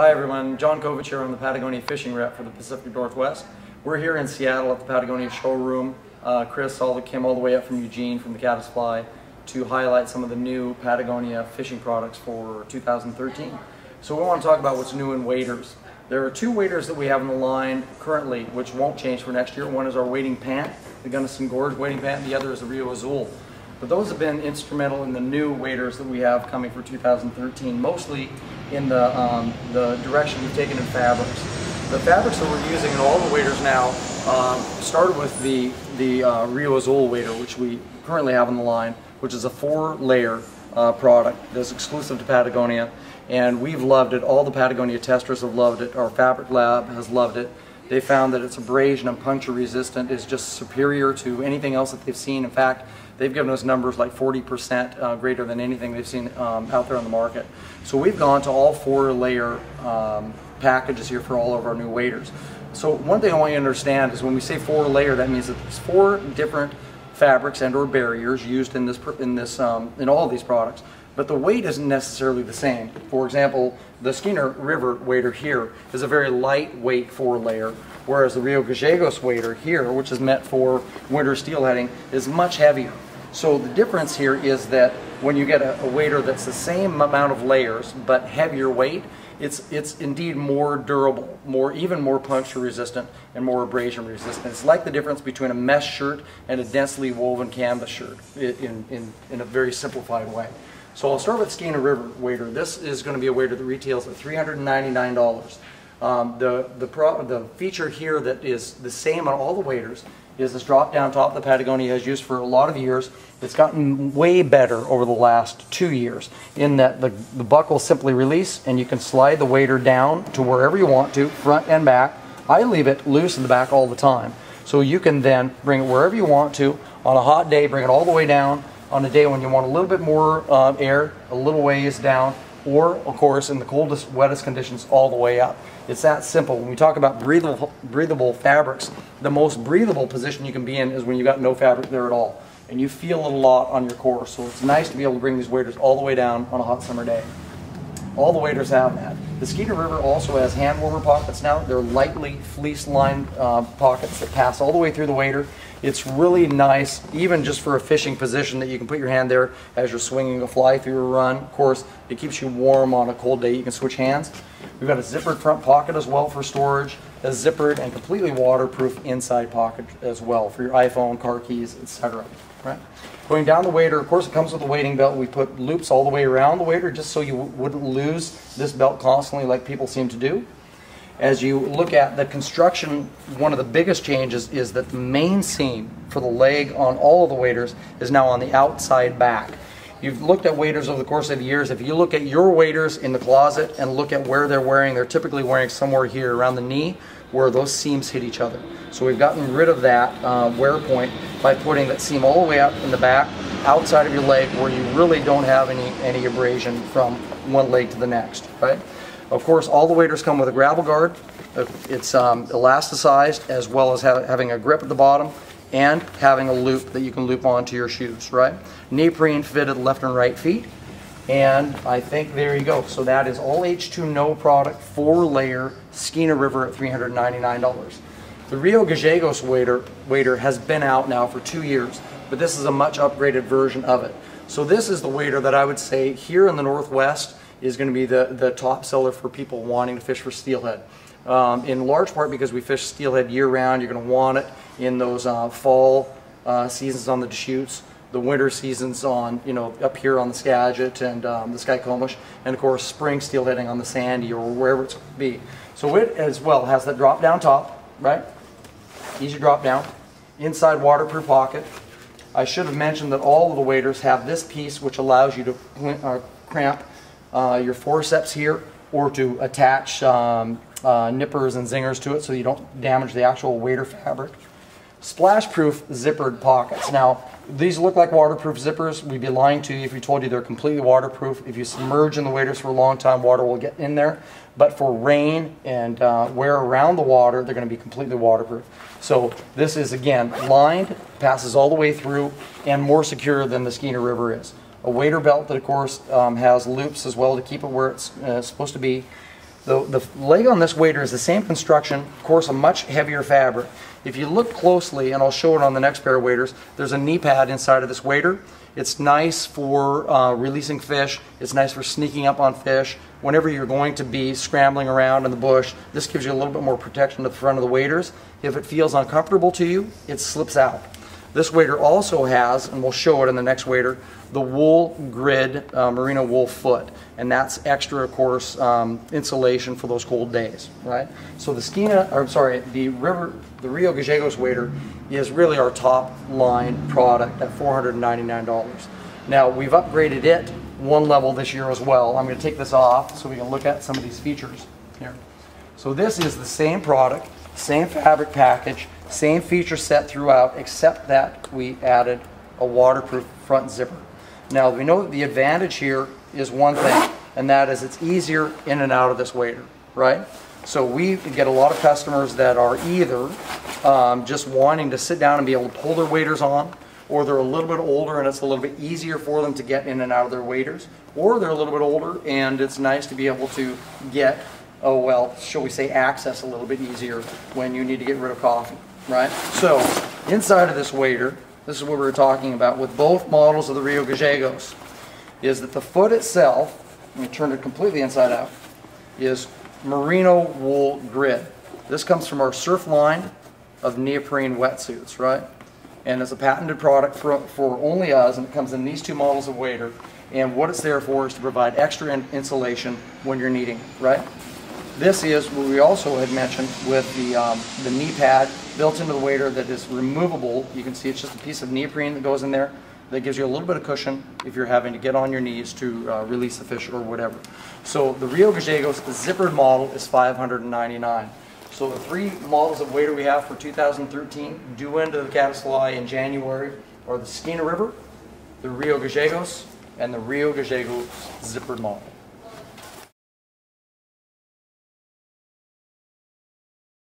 Hi everyone, Jon Covich here. I'm the Patagonia fishing rep for the Pacific Northwest. We're here in Seattle at the Patagonia showroom. Uh, Chris all the, came all the way up from Eugene from the Caddis Fly to highlight some of the new Patagonia fishing products for 2013. So we want to talk about what's new in waders. There are two waders that we have in the line currently which won't change for next year. One is our wading pant, the Gunnison Gorge wading pant, the other is the Rio Azul. But those have been instrumental in the new waders that we have coming for 2013, mostly in the, um, the direction we've taken in fabrics. The fabrics that we're using in all the waders now um, started with the, the uh, Rio Azul wader, which we currently have on the line, which is a four-layer uh, product that's exclusive to Patagonia. And we've loved it. All the Patagonia testers have loved it. Our fabric lab has loved it. They found that its abrasion and puncture resistant is just superior to anything else that they've seen. In fact, they've given us numbers like 40% uh, greater than anything they've seen um, out there on the market. So we've gone to all four layer um, packages here for all of our new waders. So one thing I want you to understand is when we say four layer, that means that there's four different fabrics and or barriers used in this in this um, in all of these products but the weight isn't necessarily the same. For example, the Skeena River wader here is a very lightweight four layer, whereas the Rio Gallegos wader here, which is meant for winter steelheading, is much heavier. So the difference here is that when you get a, a wader that's the same amount of layers but heavier weight, it's it's indeed more durable, more even more puncture resistant and more abrasion resistant. It's like the difference between a mesh shirt and a densely woven canvas shirt in, in, in a very simplified way. So I'll start with Skeena River wader. This is going to be a wader that retails at $399. Um, the, the, the feature here that is the same on all the waders is this drop down top that Patagonia has used for a lot of years. It's gotten way better over the last two years in that the, the buckles simply release and you can slide the wader down to wherever you want to, front and back. I leave it loose in the back all the time. So you can then bring it wherever you want to. On a hot day, bring it all the way down. On a day when you want a little bit more uh, air, a little ways down, or of course in the coldest, wettest conditions all the way up. It's that simple. When we talk about breathable, breathable fabrics, the most breathable position you can be in is when you've got no fabric there at all. And you feel it a lot on your core. So it's nice to be able to bring these waders all the way down on a hot summer day. All the waders have that. The Skeena River also has hand warmer pockets now. They're lightly fleece lined uh, pockets that pass all the way through the wader. It's really nice, even just for a fishing position that you can put your hand there as you're swinging a fly through a run. Of course, it keeps you warm on a cold day. You can switch hands. We've got a zippered front pocket as well for storage, a zippered and completely waterproof inside pocket as well for your iPhone, car keys, etc. Right? Going down the wader, of course it comes with a wading belt. We put loops all the way around the wader just so you wouldn't lose this belt constantly like people seem to do as you look at the construction, one of the biggest changes is that the main seam for the leg on all of the waders is now on the outside back. You've looked at waders over the course of years. If you look at your waders in the closet and look at where they're wearing, they're typically wearing somewhere here around the knee where those seams hit each other. So we've gotten rid of that uh, wear point by putting that seam all the way up in the back, outside of your leg where you really don't have any, any abrasion from one leg to the next, right? Of course, all the waders come with a gravel guard. Uh, it's um, elasticized as well as ha having a grip at the bottom and having a loop that you can loop onto your shoes, right? Neoprene fitted left and right feet. And I think there you go. So that is all H2No product, four layer, Skeena River at $399. The Rio Gallegos wader, wader has been out now for two years, but this is a much upgraded version of it. So this is the wader that I would say here in the Northwest is going to be the, the top seller for people wanting to fish for steelhead. Um, in large part because we fish steelhead year round, you're going to want it in those uh, fall uh, seasons on the Deschutes, the winter seasons on, you know, up here on the Skagit and um, the Skykomish, and of course spring steelheading on the Sandy or wherever it's going to be. So it as well has that drop down top, right? Easy drop down. Inside waterproof pocket. I should have mentioned that all of the waders have this piece which allows you to uh, cramp uh, your forceps here or to attach um, uh, nippers and zingers to it so you don't damage the actual wader fabric. Splash proof zippered pockets. Now, these look like waterproof zippers. We'd be lying to you if we told you they're completely waterproof. If you submerge in the waders for a long time, water will get in there. But for rain and uh, wear around the water, they're going to be completely waterproof. So this is, again, lined, passes all the way through, and more secure than the Skeena River is a wader belt that of course um, has loops as well to keep it where it's uh, supposed to be. The, the leg on this wader is the same construction, of course, a much heavier fabric. If you look closely, and I'll show it on the next pair of waders, there's a knee pad inside of this wader. It's nice for uh, releasing fish. It's nice for sneaking up on fish. Whenever you're going to be scrambling around in the bush, this gives you a little bit more protection to the front of the waders. If it feels uncomfortable to you, it slips out. This wader also has, and we'll show it in the next wader, the wool grid uh, merino wool foot. And that's extra, of course, um, insulation for those cold days, right? So the Skeena, or I'm sorry, the River, the Rio Gallegos wader is really our top line product at $499. Now we've upgraded it one level this year as well. I'm going to take this off so we can look at some of these features here. So this is the same product, same fabric package, same feature set throughout, except that we added a waterproof front zipper. Now we know the advantage here is one thing, and that is it's easier in and out of this wader, right? So we get a lot of customers that are either um, just wanting to sit down and be able to pull their waders on, or they're a little bit older and it's a little bit easier for them to get in and out of their waders, or they're a little bit older and it's nice to be able to get, oh well, shall we say access a little bit easier when you need to get rid of coffee, right? So inside of this wader, this is what we were talking about with both models of the Rio Gallegos, is that the foot itself, let me turn it completely inside out, is merino wool grid. This comes from our surf line of neoprene wetsuits, right? And it's a patented product for, for only us, and it comes in these two models of wader. And what it's there for is to provide extra in insulation when you're kneading, right? This is what we also had mentioned with the, um, the knee pad built into the wader that is removable. You can see it's just a piece of neoprene that goes in there that gives you a little bit of cushion if you're having to get on your knees to uh, release the fish or whatever. So the Rio Gallegos, the zippered model is 599. So the three models of wader we have for 2013 due into the Caddisfly in January are the Skeena River, the Rio Gallegos, and the Rio Gallegos zippered model.